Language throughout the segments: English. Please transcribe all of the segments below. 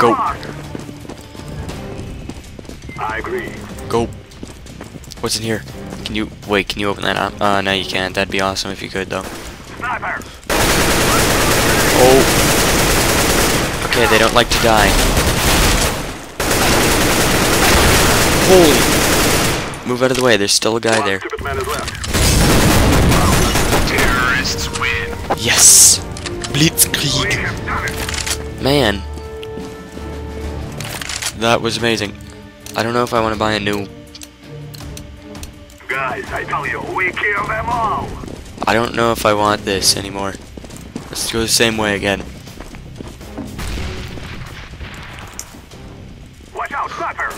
Go. I agree. Go. What's in here? Can you wait? Can you open that up? Uh, no, you can't. That'd be awesome if you could, though. Sniper. Oh. Okay, they don't like to die. Holy. Move out of the way. There's still a guy there. stupid man is left. Terrorists win. Yes. Blitzkrieg. have done it. Man. That was amazing. I don't know if I want to buy a new. Guys, I tell you, we kill them all. I don't know if I want this anymore. Let's go the same way again. Watch out, sniper.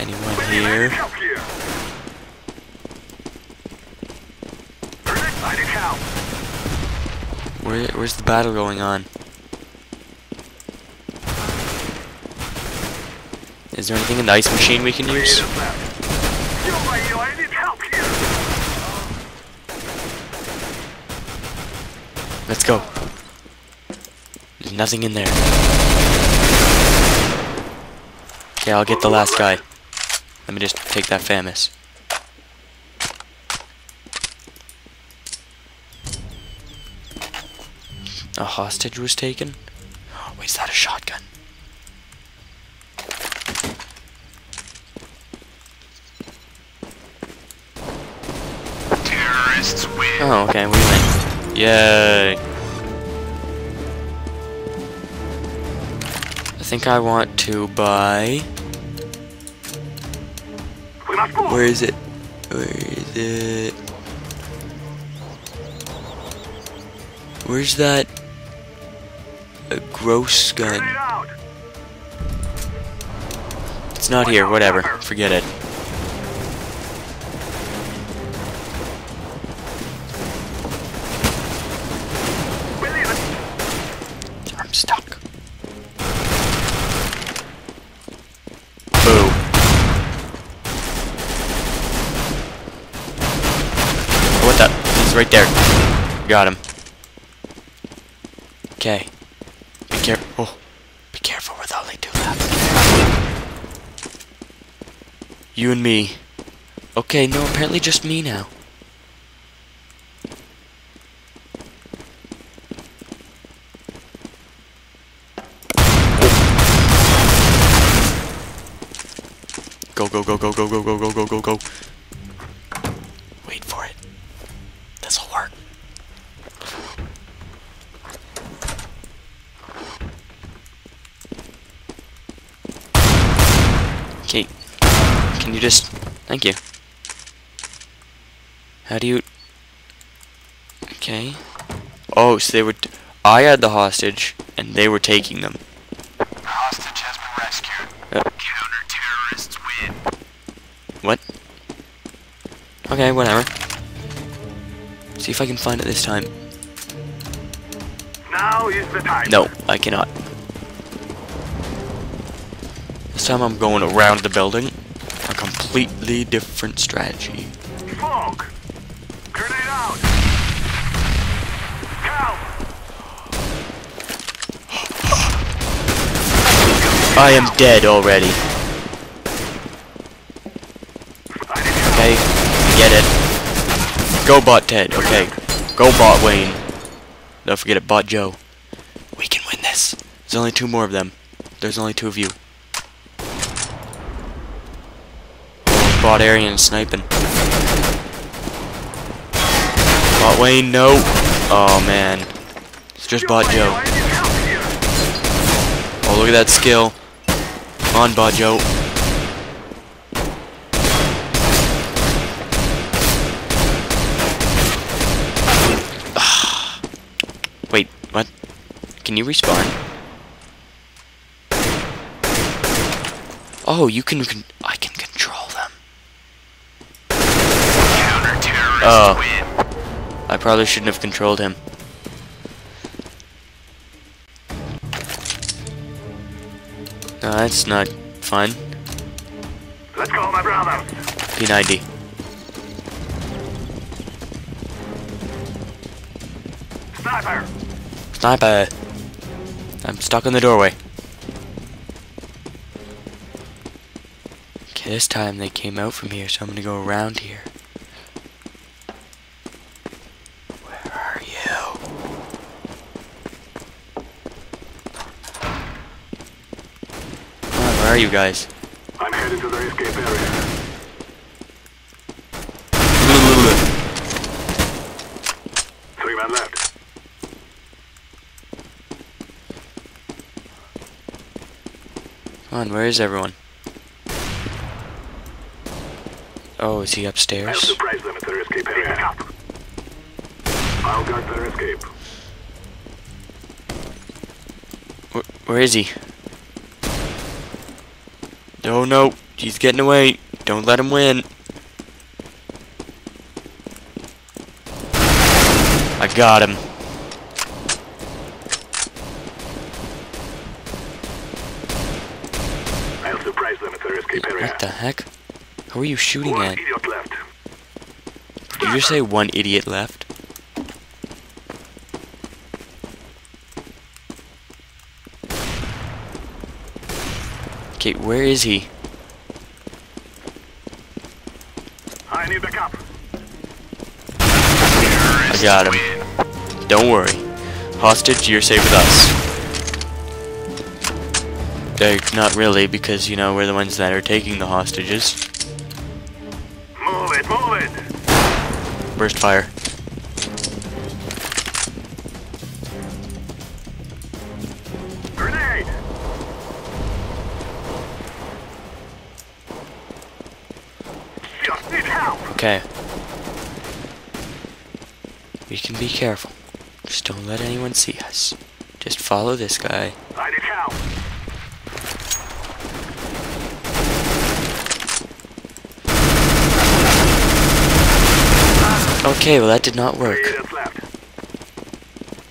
Anyone We here? here. I need help. Where, where's the battle going on? Is there anything in the ice machine we can use? Let's go. There's nothing in there. Okay, I'll get the last guy. Let me just take that FAMAS. A hostage was taken? Wait, is that a shotgun? Win. Oh, okay, we win. Yay! I think I want to buy. We must move. Where is it? Where is it? Where's that? A gross gun. It's not here. Whatever. Forget it. He's right there. Got him. Okay. Be careful. Oh. Be careful, the only two left. You and me. Okay, no, apparently just me now. This'll work. Okay. Can you just... Thank you. How do you... Okay. Oh, so they were... I had the hostage, and they were taking them. The Hostage has been rescued. Yep. Counter-terrorists win. What? Okay, whatever. See if I can find it this time. Now is the time. No, I cannot. This time I'm going around the building. A completely different strategy. Smoke. Grenade out. I am dead already. I need help. Okay, get it. Go bot Ted, okay. Go bot Wayne. Don't forget it, bot Joe. We can win this. There's only two more of them. There's only two of you. Bot Arian sniping. Bot Wayne, no. Oh man. It's just bot Joe. Oh, look at that skill. On bot Joe. Wait, what? Can you respawn? Oh, you can. Con I can control them. Oh. I probably shouldn't have controlled him. No, that's not fun. Let's go, my brother. P90. Sniper. Sniper! I'm stuck in the doorway. Okay, this time they came out from here, so I'm gonna go around here. Where are you? Where are you guys? Come on, where is everyone? Oh, is he I'll upstairs? surprise them at their escape area. I'll guard their escape. Where, where is he? Oh no, he's getting away. Don't let him win. I got him. I'll surprise them at their escape area. What the heck? Who are you shooting One at? Did you just say one idiot left? Okay, where is he? I need backup. I got him. Don't worry. Hostage, you're safe with us. They're not really, because, you know, we're the ones that are taking the hostages. Burst fire. Grenade. Just need help. Okay. We can be careful. Just don't let anyone see us. Just follow this guy. I need help. Okay, well that did not work.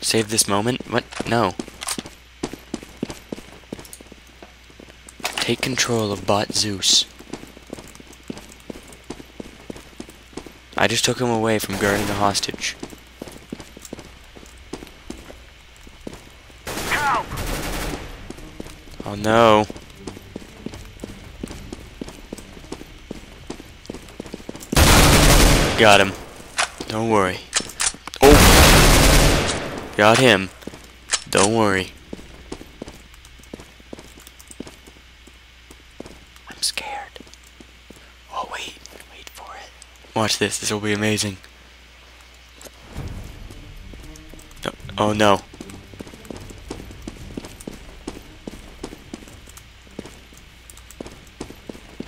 Save this moment? What? No. Take control of Bot Zeus. I just took him away from guarding the hostage. Help. Oh no. Got him. Don't worry. Oh! Got him. Don't worry. I'm scared. Oh wait, wait for it. Watch this, this will be amazing. No, oh no.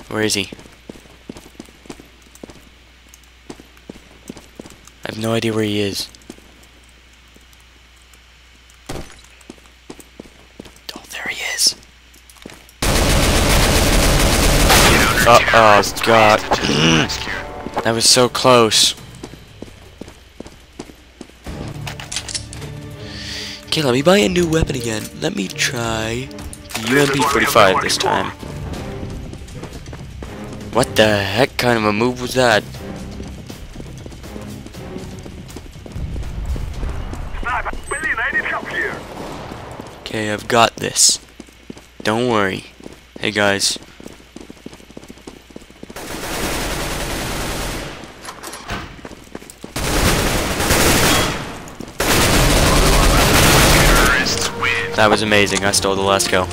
Where is he? Have no idea where he is. Oh, there he is. Uh, oh, God. That was so close. Okay, let me buy a new weapon again. Let me try the UMP-45 this time. What the heck kind of a move was that? Okay, I've got this. Don't worry. Hey guys. That was amazing. I stole the last kill.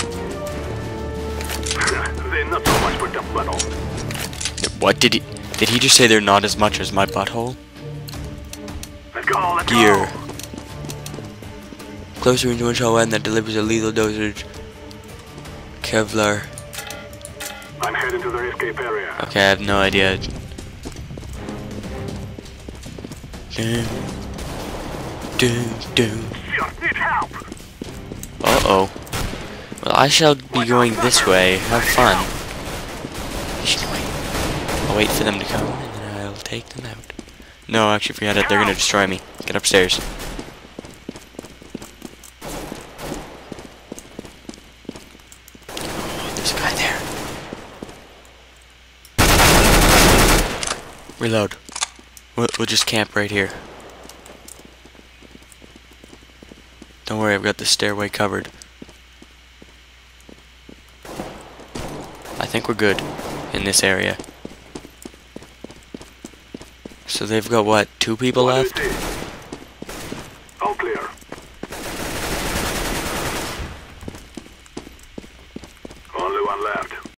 They're not so much for the battle. What did he... Did he just say they're not as much as my butthole? Let's go, let's Gear. go. Close range one shot weapon that delivers a lethal dosage. Kevlar. I'm heading to the escape area. Okay, I have no idea. Just need help. Uh-oh. Well, I shall be going this way. Have fun. I'll wait for them to come, and then I'll take them out. No, actually, forget it. They're gonna destroy me. Get upstairs. There's a guy there. Reload. We'll, we'll just camp right here. Don't worry, I've got the stairway covered. I think we're good. in this area. So they've got what, two people What do you left?